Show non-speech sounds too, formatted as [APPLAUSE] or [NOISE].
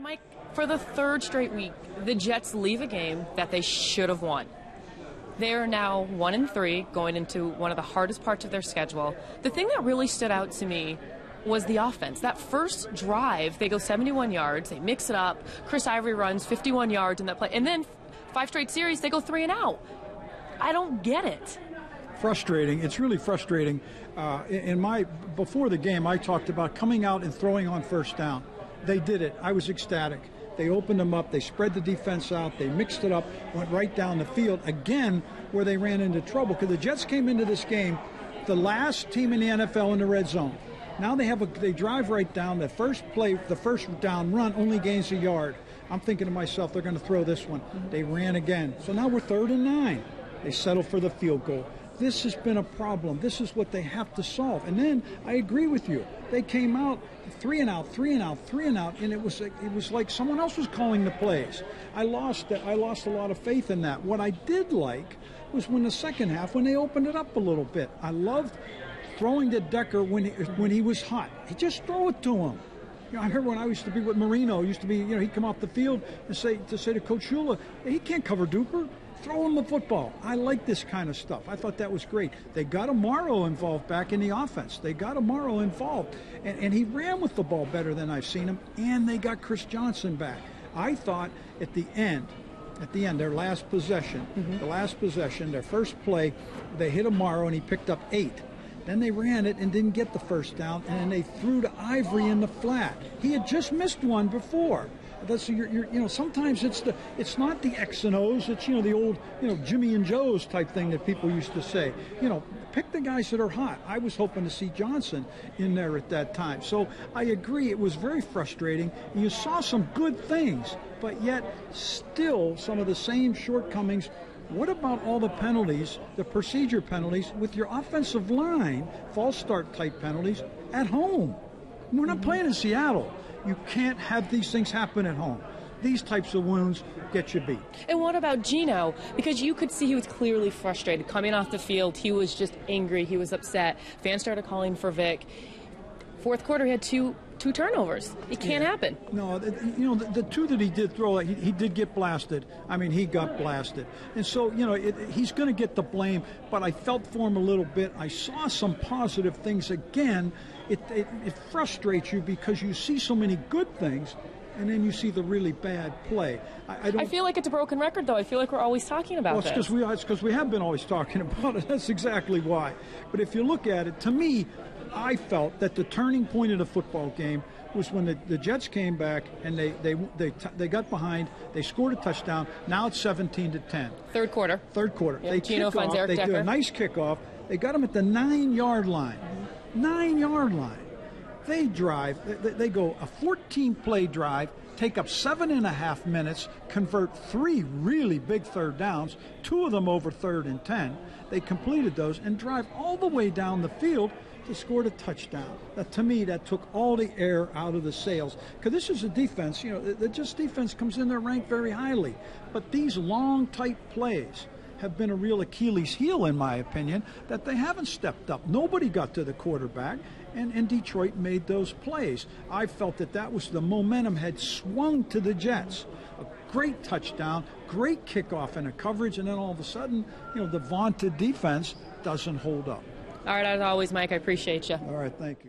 And Mike, for the third straight week, the Jets leave a game that they should have won. They are now one and three, going into one of the hardest parts of their schedule. The thing that really stood out to me was the offense. That first drive, they go 71 yards, they mix it up. Chris Ivory runs 51 yards in that play, and then five straight series, they go three and out. I don't get it. Frustrating. It's really frustrating. Uh, in my before the game, I talked about coming out and throwing on first down. They did it. I was ecstatic. They opened them up. They spread the defense out. They mixed it up. Went right down the field again, where they ran into trouble because the Jets came into this game, the last team in the NFL in the red zone. Now they have a they drive right down. The first play, the first down run only gains a yard. I'm thinking to myself, they're going to throw this one. They ran again. So now we're third and nine. They settle for the field goal. This has been a problem. This is what they have to solve. And then I agree with you. They came out three and out, three and out, three and out, and it was it was like someone else was calling the plays. I lost I lost a lot of faith in that. What I did like was when the second half when they opened it up a little bit. I loved throwing to Decker when he, when he was hot. He just throw it to him. You know, I remember when I used to be with Marino, used to be, you know, he'd come off the field and say to say to Coach Shula, he can't cover Duper. Throw him the football. I like this kind of stuff. I thought that was great. They got Amaro involved back in the offense. They got Amaro involved. And, and he ran with the ball better than I've seen him. And they got Chris Johnson back. I thought at the end, at the end, their last possession, mm-hmm. the last possession, their first play, they hit Amaro and he picked up eight. Then they ran it and didn't get the first down, and then they threw to Ivory in the flat. He had just missed one before. That's you're, you're, you know sometimes it's the it's not the X and O's. It's you know the old you know Jimmy and Joe's type thing that people used to say. You know, pick the guys that are hot. I was hoping to see Johnson in there at that time. So I agree. It was very frustrating. You saw some good things, but yet still some of the same shortcomings what about all the penalties, the procedure penalties with your offensive line, false start type penalties at home? We're not playing in Seattle. You can't have these things happen at home. These types of wounds get you beat. And what about Geno? Because you could see he was clearly frustrated. Coming off the field, he was just angry. He was upset. Fans started calling for Vick. Fourth quarter, he had two two turnovers. It can't yeah. happen. No, you know the, the, two that he did throw, he, he, did get blasted. I mean, he got blasted, and so you know it, he's going to get the blame. But I felt for him a little bit. I saw some positive things again. It, it, it frustrates you because you see so many good things and then you see the really bad play. I, I, I, feel like it's a broken record, though. I feel like we're always talking about well, it's because we, it's because we have been always talking [LAUGHS] about it. That's exactly why. But if you look at it, to me, I felt that the turning point of the football game was when the, the Jets came back and they they they, they got behind. They scored a touchdown. Now it's 17 to 10. Third quarter. Third quarter. Yep. they Geno kick off. Eric they Decker. do a nice kickoff. They got them at the nine yard line. Nine yard line. They drive. They, they go a 14 play drive take up seven and a half minutes, convert three really big third downs, two of them over third and 10. They completed those and drive all the way down the field to score a touchdown. That, to me, that took all the air out of the sails. Because this is a defense, you know, the, the Jets defense comes in there ranked very highly. But these long, tight plays, have been a real Achilles heel, in my opinion, that they haven't stepped up. Nobody got to the quarterback, and, and Detroit made those plays. I felt that that was the momentum had swung to the Jets. A great touchdown, great kickoff and a coverage, and then all of a sudden, you know, the vaunted defense doesn't hold up. All right, as always, Mike, I appreciate you. All right, thank you.